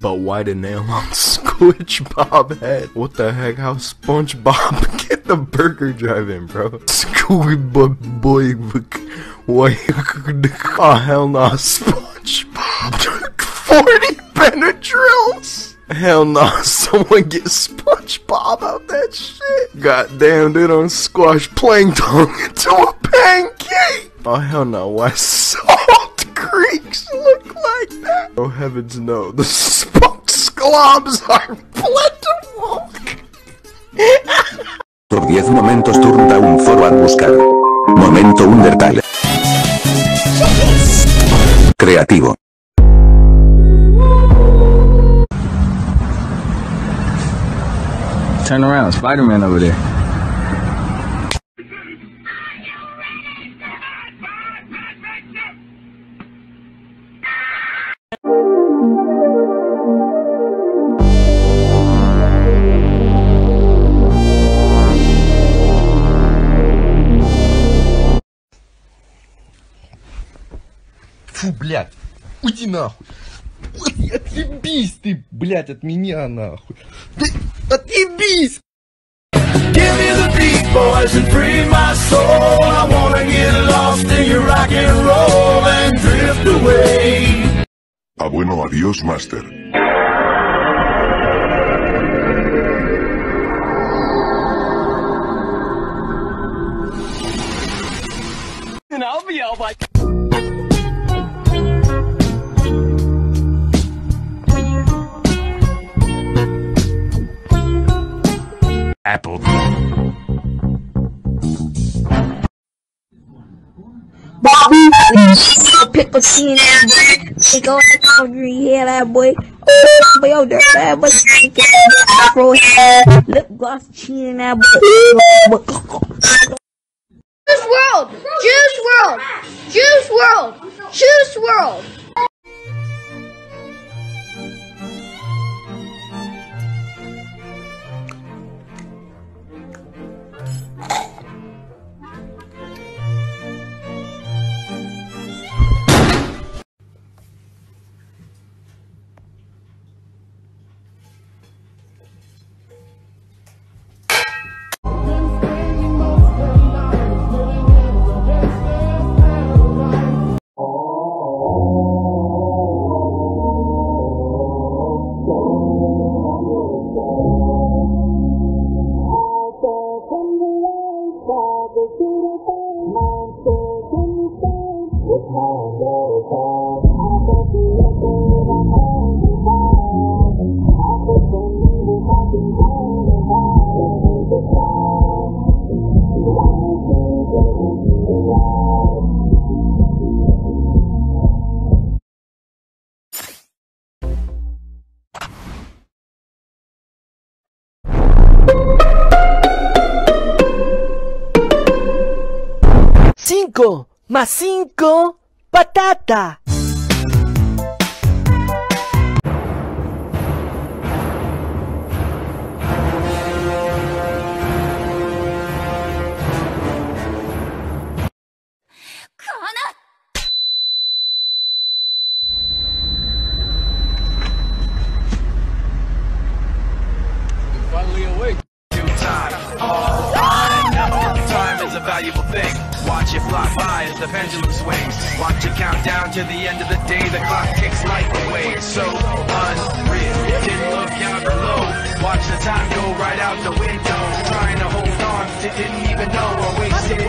But why the nail on SquitchBob head? What the heck? How SpongeBob get the burger drive-in, bro? SquidBob boy, why? Oh hell no, SpongeBob. Forty Benadryls. Hell no, someone get SpongeBob out that shit. Goddamn, they don't squash plankton into a pancake. Oh hell no, why salt creeks look like that? Oh heavens no, the globs are plentiful. Por 10 momentos turn down forward buscar. Momento Undertale. Creativo. Turn around, Spider-Man over there. Фу, блядь. Уйди нахуй. Ой, Отъебись ты, блядь, от меня нахуй. Да отъебись! Give me the beat, boys, and free my soul. I wanna get lost in your rock and roll and drift away. Ah bueno, adiós, Master. And I'll be out like. Apple. Bobby, pickle seen that boy. She go like country, yeah, that boy. Oh, boy, oh, there, that boy. Afro hair, lip gloss, chin, that boy. Juice WRLD! Juice WRLD! Juice WRLD! Juice WRLD! más 5, patata. Valuable thing. Watch it fly by as the pendulum swings. Watch it count down to the end of the day. The clock ticks like away. It's so unreal. Didn't look out below. Watch the time go right out the window. Trying to hold on to didn't even know or wasted